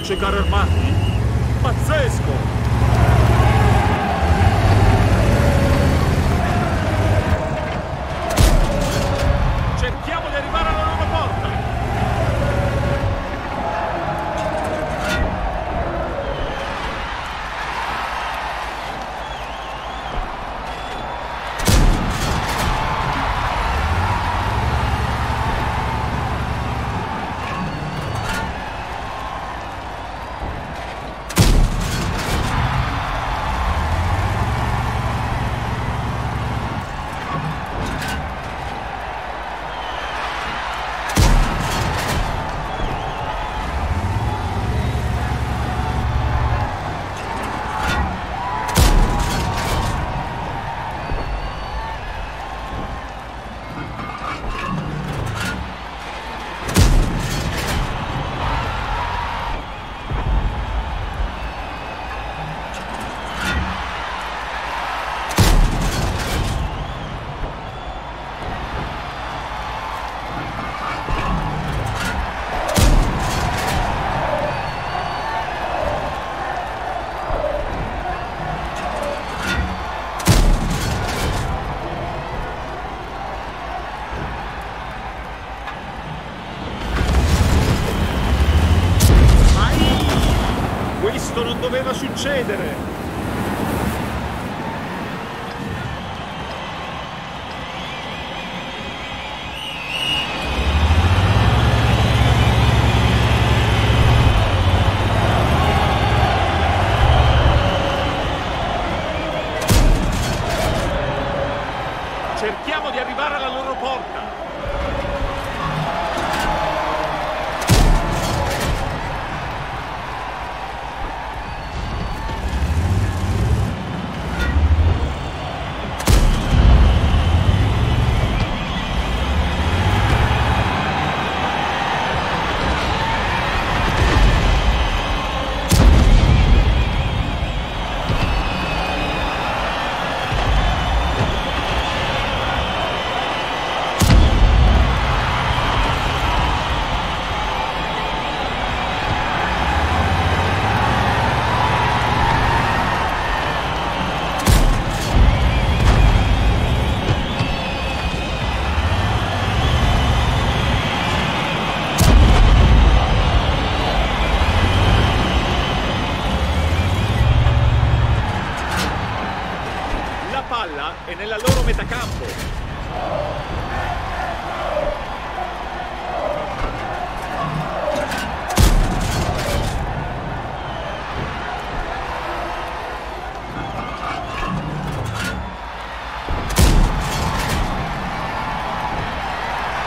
ghiaccio i carri armati? Pazzesco! Non doveva succedere!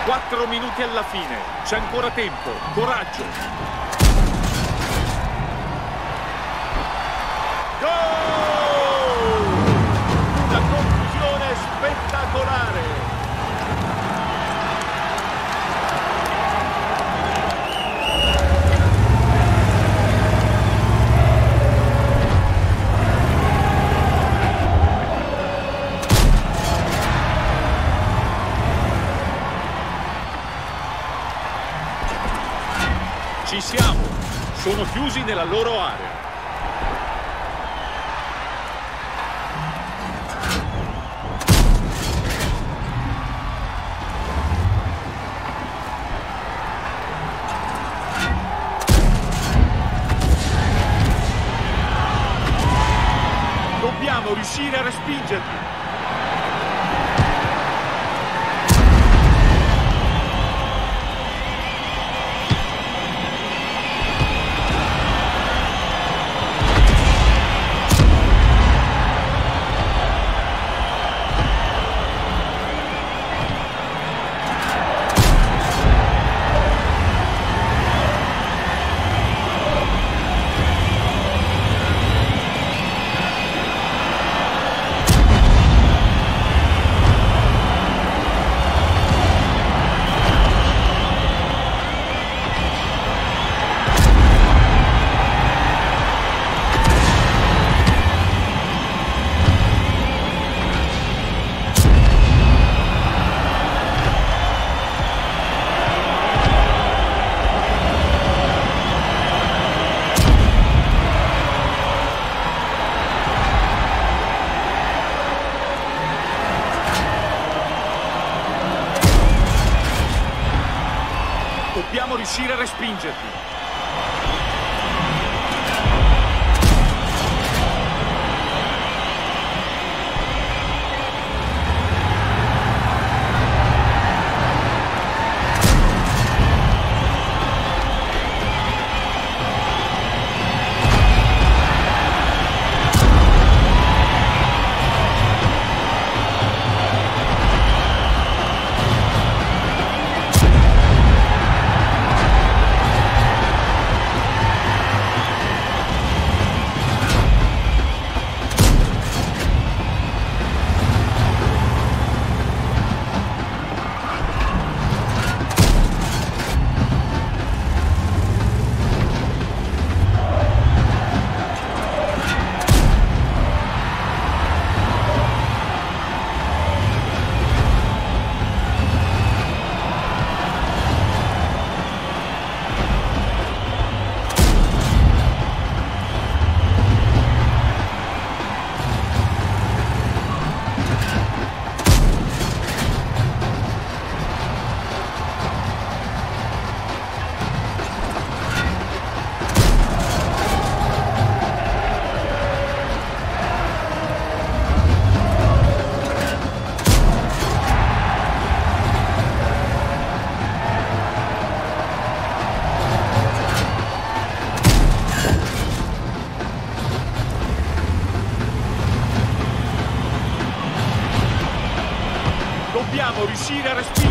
4 minuti alla fine. C'è ancora tempo. Coraggio. Gol! Ci siamo! Sono chiusi nella loro area. Dobbiamo riuscire a respingerli. Dobbiamo riuscire a respingerli. Riuscire a respirare.